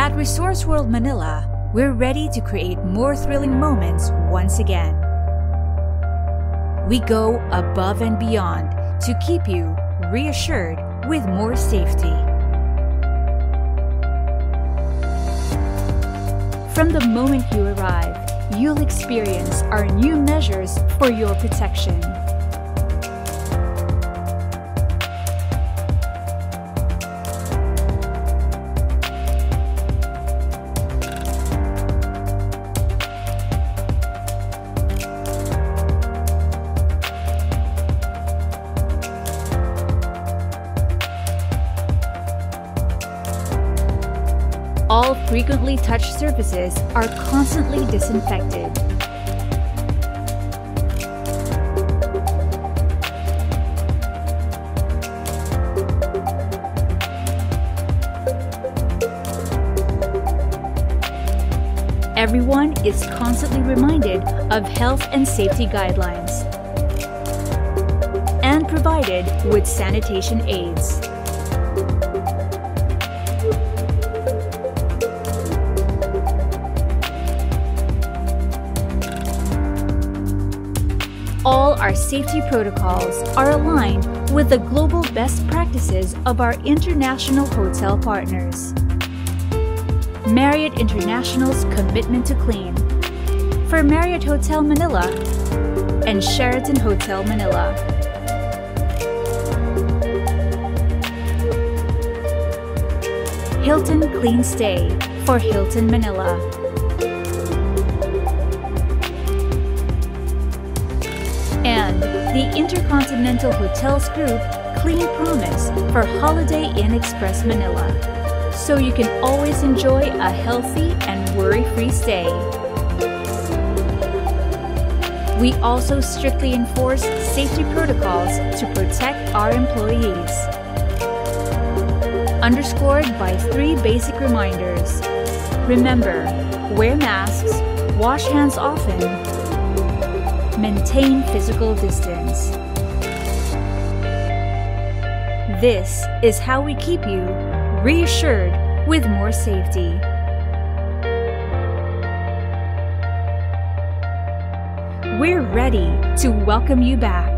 At Resorts World Manila, we're ready to create more thrilling moments once again. We go above and beyond to keep you reassured with more safety. From the moment you arrive, you'll experience our new measures for your protection. All frequently touched surfaces are constantly disinfected. Everyone is constantly reminded of health and safety guidelines and provided with sanitation aids. Safety protocols are aligned with the global best practices of our international hotel partners. Marriott International's commitment to clean for Marriott Hotel Manila and Sheraton Hotel Manila. Hilton Clean Stay for Hilton Manila. And the Intercontinental Hotels Group Clean Promise for Holiday Inn Express Manila, so you can always enjoy a healthy and worry-free stay. We also strictly enforce safety protocols to protect our employees. Underscored by three basic reminders. Remember, wear masks, wash hands often, maintain physical distance. This is how we keep you reassured with more safety. We're ready to welcome you back.